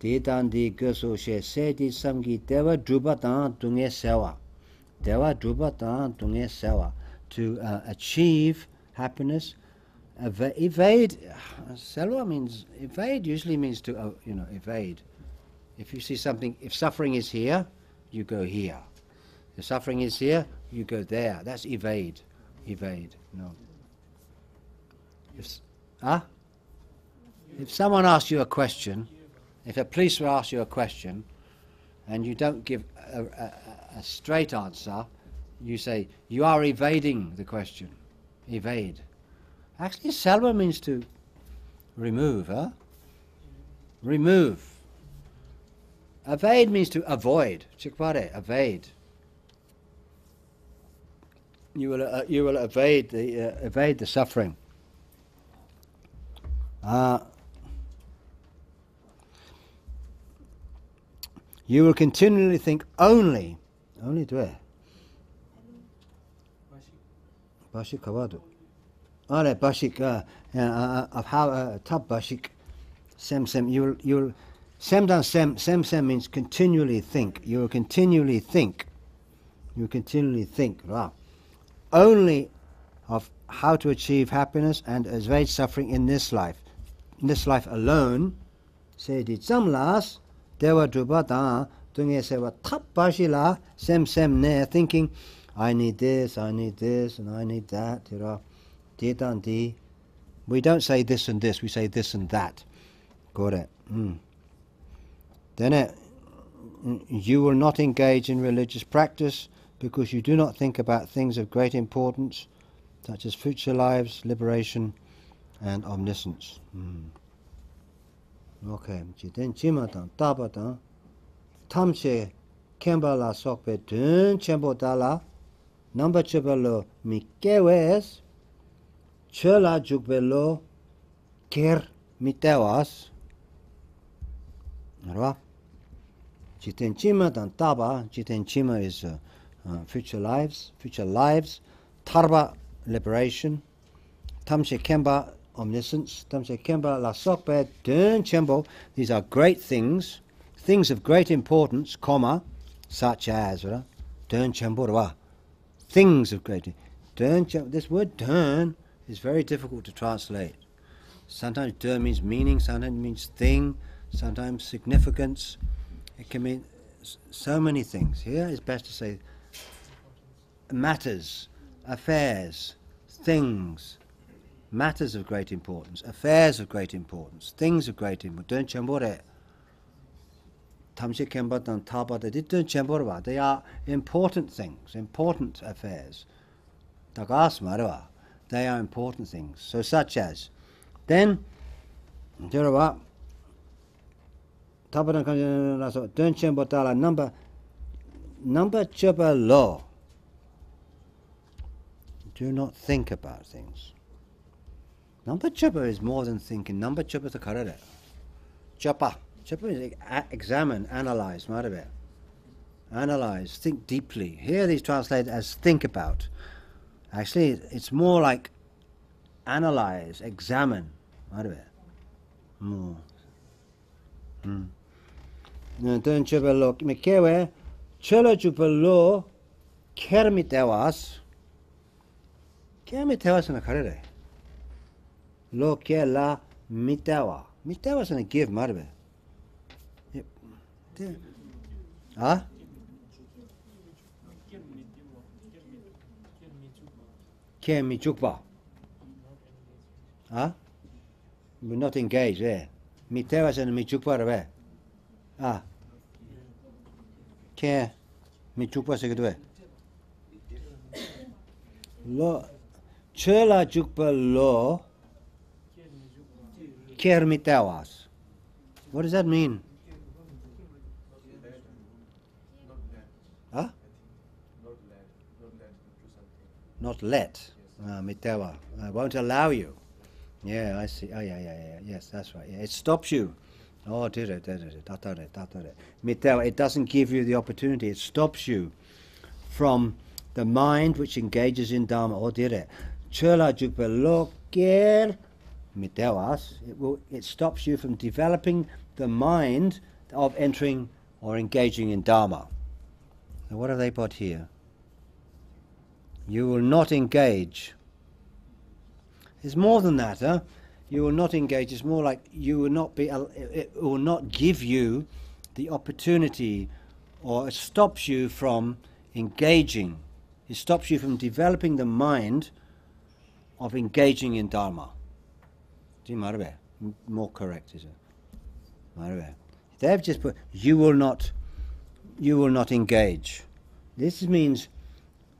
Speaker 1: Tidandi goso she sedi samgi dewa drupa dunge sewa. Dewa drupa dunge sewa to uh, achieve happiness. Eva- evade, selva means evade. Usually means to uh, you know evade. If you see something, if suffering is here, you go here. If suffering is here, you go there. That's evade. Evade. No. If ah, if someone asks you a question, if a police policeman asks you a question, and you don't give a, a, a straight answer, you say, you are evading the question. Evade. Actually, salva means to remove, huh? Remove. Evade means to avoid. Chikpare, evade. You will, uh, you will evade the, uh, evade the suffering. Uh, you will continually think only, only where? Bashik Kawadu. All Bashik, uh, uh, of how, uh, Tab Bashik, Sem Sem, you'll, you'll, Sem Dan Sem, Sem Sem means continually think. You'll continually think. You will continually think, right? Only of how to achieve happiness and evade suffering in this life. In this life alone, say di las, dewa drupa da, dunge sewa tap bashila, sem sem ne, thinking, I need this, I need this, and I need that. You know, di. We don't say this and this. We say this and that. Got it. Mm. Then you will not engage in religious practice because you do not think about things of great importance, such as future lives, liberation, and omniscience. Mm. Okay. Jiten chima tang taba tang tamche kemba la sokpe dun chenpo dala number chubelo mi kewes chola jukbelo ker mitewas arwa jiten chima dan taba jiten chima is uh, Uh, future lives future lives. Tarba liberation. Tamche kemba omniscience. Tamche kemba la sokpe dun chembo. These are great things things of great importance comma such as uh, right? dun chembo things of great turn this word turn is very difficult to translate. Sometimes turn means meaning sometimes means thing sometimes significance. It can mean so many things. Here it's best to say matters affairs things matters of great importance affairs of great importance things of great importance don't tamshi kemba dan taba de ditun chemborwa they are important things important affairs tagas marwa they are important things so such as then jerawa taba dan kan raso dun chembo tala number number chaba law do not think about things number chaba is more than thinking number chaba is a karare chapa examine, analyze, marabet. Analyze, think deeply. Here these translated as think about. Actually, it's more like analyze, examine, marabet. More. Hmm. Then chubelo mekewe chelo chupelo kermitewas kermitewas na karere. Lo ke la mitewa. Mitewas na give marbe. Huh? Kemi chukpa. Huh? We're not engaged there. Mi tewa sa mi chukpa rabe. Ah. Ke mi chukpa sa kedua. Lo chela chukpa lo ker mi. What does that mean? Huh? Not let. Uh, mitewa. I won't allow you. Yeah, I see. Oh, yeah, yeah, yeah. Yes, that's right. Yeah, it stops you. Oh, did it, did it, tatare, tatare. Mitewa, it doesn't give you the opportunity. It stops you from the mind which engages in Dharma. Oh, did it. It, will, it stops you from developing the mind of entering or engaging in Dharma. Now, what have they put here? You will not engage. It's more than that, huh? You will not engage. It's more like you will not be. It will not give you the opportunity, or it stops you from engaging. It stops you from developing the mind of engaging in Dharma. More correct, is it? They've just put you will not you will not engage. This means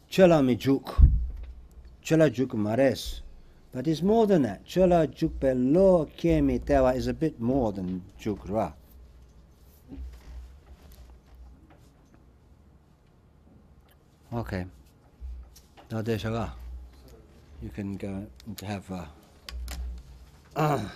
Speaker 1: Chola mijuk. Chola juk mares. But it's more than that. Chola juk lo kemi tewa is a bit more than juk ra. Okay. Now You can go and have uh,